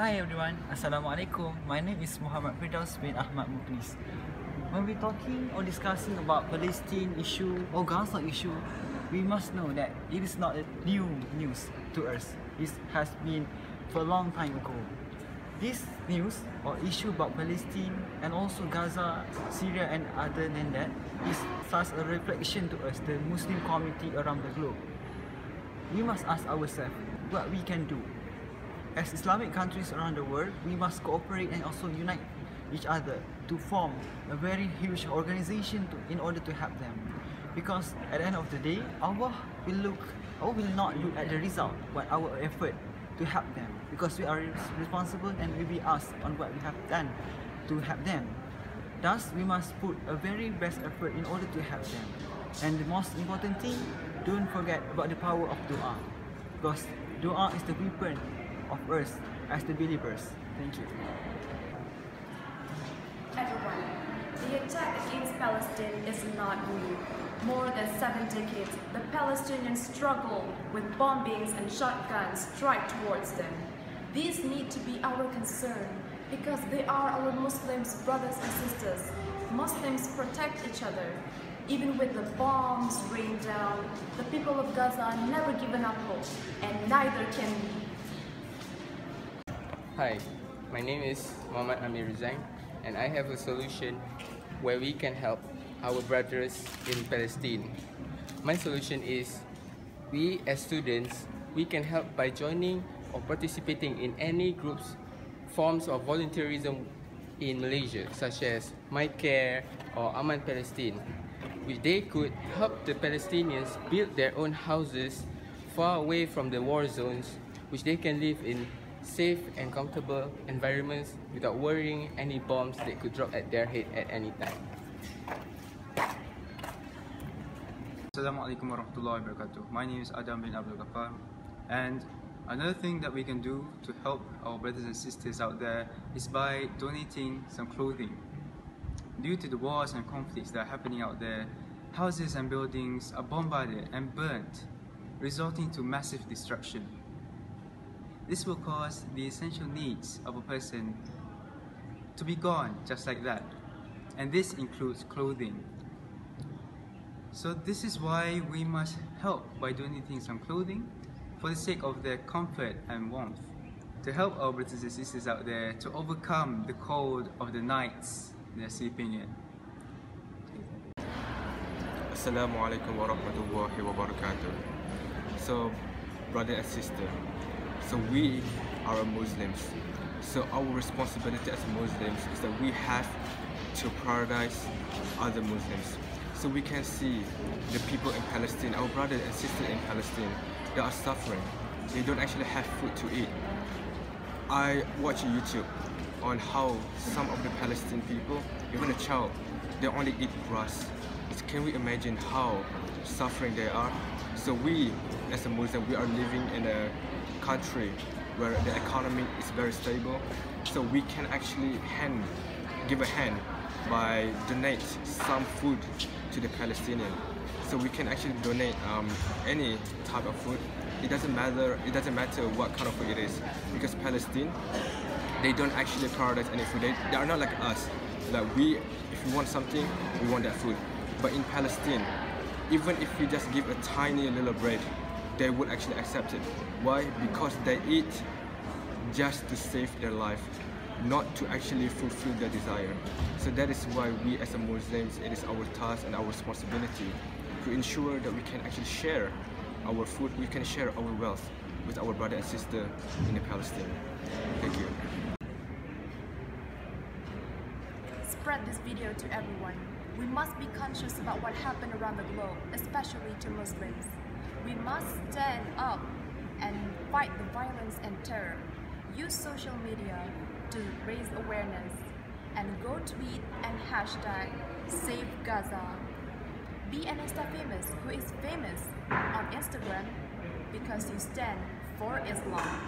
Hi everyone. Assalamualaikum. My name is Muhammad Firdaus bin Ahmad Mokhlis. When we're talking or discussing about Palestine issue or Gaza issue, we must know that it is not a new news to us. It has been for a long time ago. This news or issue about Palestine and also Gaza, Syria and other than that is such a reflection to us, the Muslim community around the globe. We must ask ourselves what we can do as Islamic countries around the world, we must cooperate and also unite each other to form a very huge organization to, in order to help them. Because at the end of the day, Allah will look, Allah will not look at the result, but our effort to help them. Because we are responsible and we be asked on what we have done to help them. Thus, we must put a very best effort in order to help them. And the most important thing, don't forget about the power of dua. Because dua is the weapon of us as the believers. Thank you. Everyone, the attack against Palestine is not new. More than seven decades, the Palestinians struggle with bombings and shotguns strike towards them. These need to be our concern because they are our Muslims brothers and sisters. Muslims protect each other. Even with the bombs rain down, the people of Gaza never given up hope, and neither can we. Hi, my name is Muhammad Amir Zain and I have a solution where we can help our brothers in Palestine. My solution is we as students, we can help by joining or participating in any groups, forms of volunteerism in Malaysia such as MyCARE or Aman Palestine which they could help the Palestinians build their own houses far away from the war zones which they can live in safe and comfortable environments without worrying any bombs that could drop at their head at any time. Assalamualaikum warahmatullahi wabarakatuh. My name is Adam bin Abdul Gapar and another thing that we can do to help our brothers and sisters out there is by donating some clothing. Due to the wars and conflicts that are happening out there, houses and buildings are bombarded and burnt, resulting to massive destruction. This will cause the essential needs of a person to be gone just like that. And this includes clothing. So this is why we must help by donating some clothing for the sake of their comfort and warmth. To help our brothers and sisters out there to overcome the cold of the nights they're sleeping in. Assalamu alaikum wa. So, brother and sister, so we are Muslims. So our responsibility as Muslims is that we have to prioritize other Muslims. So we can see the people in Palestine, our brothers and sisters in Palestine, they are suffering. They don't actually have food to eat. I watch YouTube on how some of the Palestinian people, even a child, they only eat grass. Can we imagine how suffering they are? So we, as a Muslim, we are living in a country where the economy is very stable. So we can actually hand give a hand by donate some food to the Palestinian. So we can actually donate um, any type of food. It doesn't matter it doesn't matter what kind of food it is because Palestine they don't actually prioritize any food. They, they are not like us. Like we if we want something we want that food. But in Palestine even if we just give a tiny little bread they would actually accept it. Why? Because they eat just to save their life, not to actually fulfill their desire. So that is why we as Muslims, it is our task and our responsibility to ensure that we can actually share our food, we can share our wealth with our brother and sister in Palestine. Thank you. Spread this video to everyone. We must be conscious about what happened around the globe, especially to Muslims. We must stand up and fight the violence and terror. Use social media to raise awareness and go tweet and hashtag Save Gaza. Be an Insta famous who is famous on Instagram because you stand for Islam.